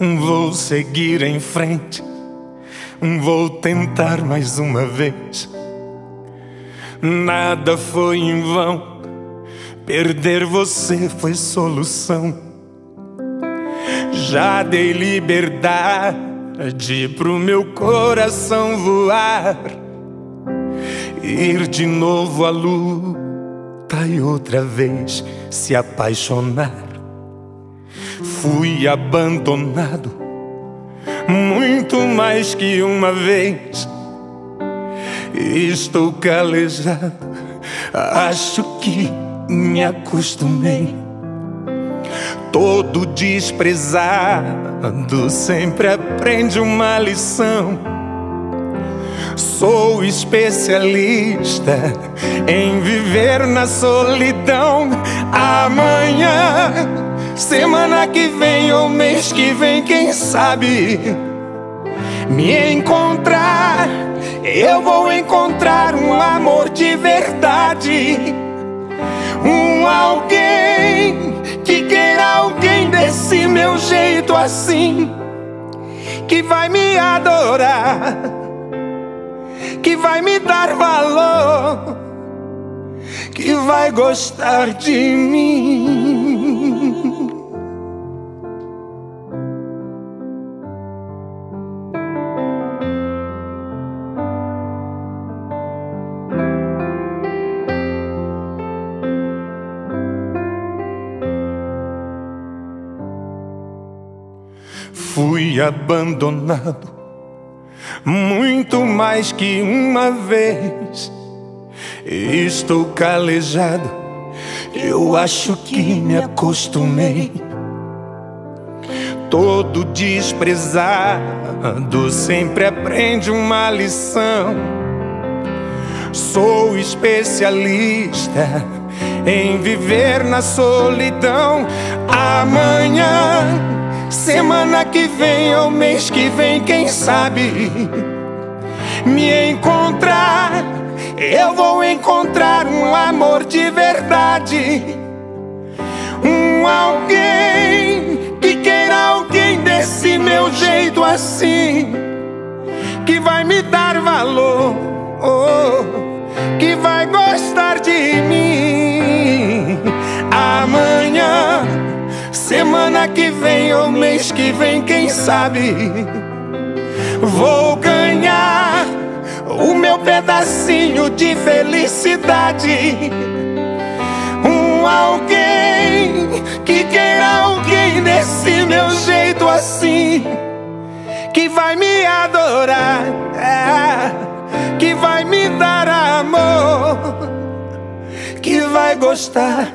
Vou seguir em frente, vou tentar mais uma vez. Nada foi em vão, perder você foi solução. Já dei liberdade pro meu coração voar, ir de novo à luta e outra vez se apaixonar. Fui abandonado muito mais que uma vez. Estou calejado, acho que me acostumei. Todo desprezado sempre aprende uma lição. Sou especialista em viver na solidão. Amanhã Semana que vem ou mês que vem, quem sabe me encontrar. Eu vou encontrar um amor de verdade. Um alguém que queira alguém desse meu jeito assim. Que vai me adorar. Que vai me dar valor. Que vai gostar de mim. Fui abandonado muito mais que uma vez. Estou calejado, eu acho que me acostumei. Todo desprezado sempre aprende uma lição. Sou especialista em viver na solidão. Amanhã Semana que vem ou mês que vem, quem sabe me encontrar. Eu vou encontrar um amor de verdade. Um alguém que queira alguém desse meu jeito assim. Que vai me dar valor, oh, que vai gostar de mim. Semana que vem ou mês que vem, quem sabe vou ganhar o meu pedacinho de felicidade. Um alguém que queira alguém desse meu jeito assim, que vai me adorar, é, que vai me dar amor, que vai gostar